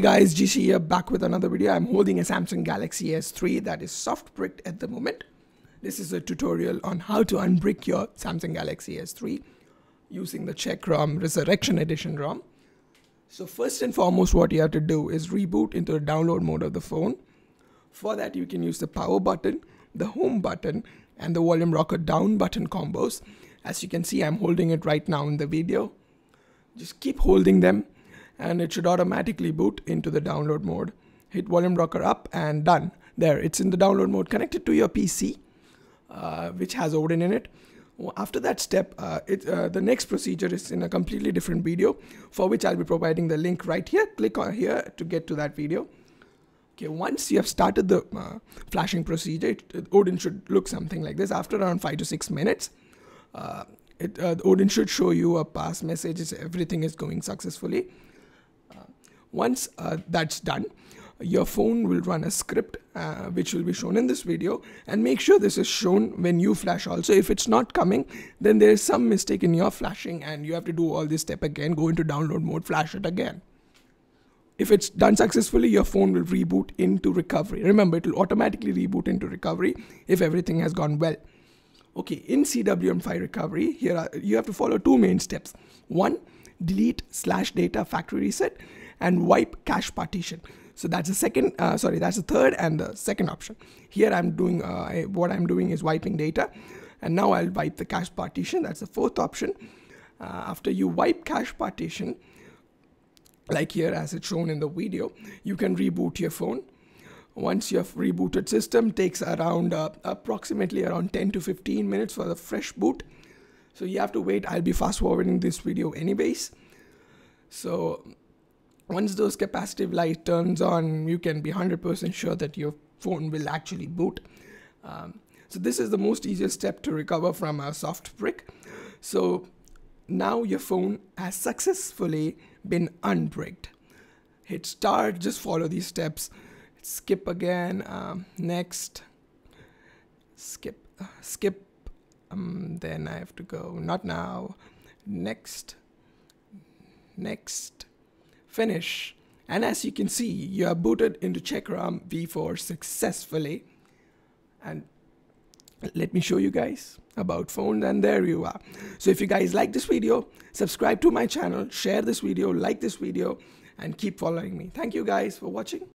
guys, GC here back with another video. I'm holding a Samsung Galaxy S3 that is soft bricked at the moment. This is a tutorial on how to unbrick your Samsung Galaxy S3 using the CheckROM Resurrection Edition ROM. So first and foremost what you have to do is reboot into the download mode of the phone. For that you can use the power button, the home button and the volume rocker down button combos. As you can see I'm holding it right now in the video. Just keep holding them and it should automatically boot into the download mode. Hit volume rocker up and done. There, it's in the download mode connected to your PC, uh, which has Odin in it. After that step, uh, it, uh, the next procedure is in a completely different video for which I'll be providing the link right here. Click on here to get to that video. Okay, once you have started the uh, flashing procedure, it, Odin should look something like this. After around 5 to 6 minutes, uh, it, uh, Odin should show you a pass message, everything is going successfully. Once uh, that's done, your phone will run a script uh, which will be shown in this video. And make sure this is shown when you flash also. If it's not coming then there is some mistake in your flashing and you have to do all this step again go into download mode flash it again. If it's done successfully your phone will reboot into recovery. Remember it will automatically reboot into recovery if everything has gone well. Okay in cwm5 recovery here are, you have to follow two main steps. One delete slash data factory reset and wipe cache partition. So that's the second, uh, sorry, that's the third and the second option. Here I'm doing, uh, what I'm doing is wiping data. And now I'll wipe the cache partition. That's the fourth option. Uh, after you wipe cache partition, like here as it's shown in the video, you can reboot your phone. Once you have rebooted system, takes around uh, approximately around 10 to 15 minutes for the fresh boot. So you have to wait. I'll be fast forwarding this video anyways. So once those capacitive light turns on, you can be 100% sure that your phone will actually boot. Um, so this is the most easiest step to recover from a soft brick. So now your phone has successfully been unbricked. Hit start, just follow these steps. Skip again, um, next, skip, uh, skip, um, then I have to go, not now, next, next, finish. And as you can see, you are booted into CheckROM v4 successfully. And let me show you guys about phone and there you are. So if you guys like this video, subscribe to my channel, share this video, like this video, and keep following me. Thank you guys for watching.